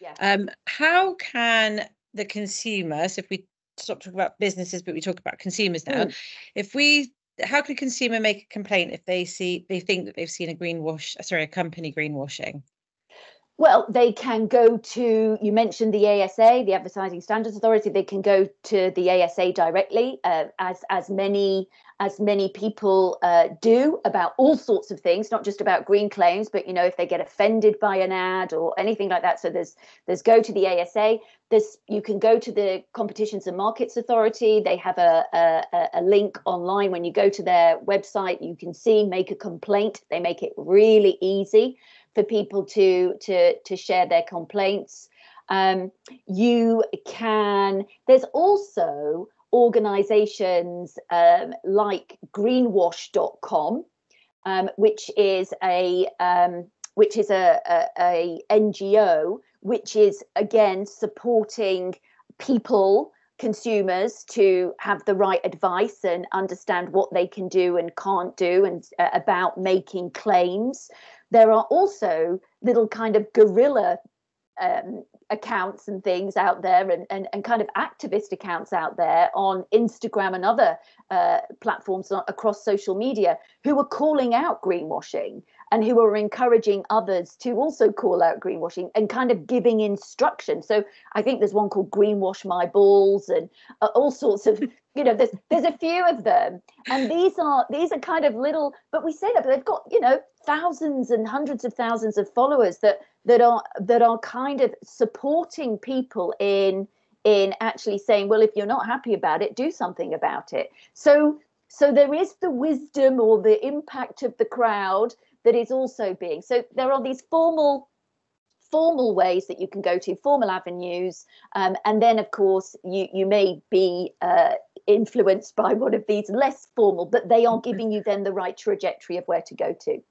Yeah. Um, how can the consumers, if we stop talking about businesses, but we talk about consumers now, Mm. if we how can a consumer make a complaint if they see they think that they've seen a greenwash sorry a company greenwashing Well, they can go to, you mentioned the ASA, the Advertising Standards Authority, they can go to the ASA directly, uh, as, as many as many people uh, do about all sorts of things, not just about green claims, but you know if they get offended by an ad or anything like that. So there's there's go to the ASA. There's you can go to the Competitions and Markets Authority. They have a, a a link online when you go to their website. You can see make a complaint. They make it really easy for people to to to share their complaints. Um, you can. There's also organizations um, like greenwash.com, um, which is a um, which is a, a, a NGO, which is again supporting people consumers to have the right advice and understand what they can do and can't do and uh, about making claims there are also little kind of guerrilla um, accounts and things out there and, and, and kind of activist accounts out there on Instagram and other uh, platforms across social media who are calling out greenwashing and who are encouraging others to also call out greenwashing and kind of giving instruction. So I think there's one called Greenwash My Balls and uh, all sorts of you know there's there's a few of them and these are these are kind of little but we say that but they've got you know thousands and hundreds of thousands of followers that that are that are kind of supporting people in in actually saying well if you're not happy about it do something about it. So so there is the wisdom or the impact of the crowd that is also being so there are these formal formal ways that you can go to formal avenues um, and then of course you you may be uh, influenced by one of these less formal but they are giving you then the right trajectory of where to go to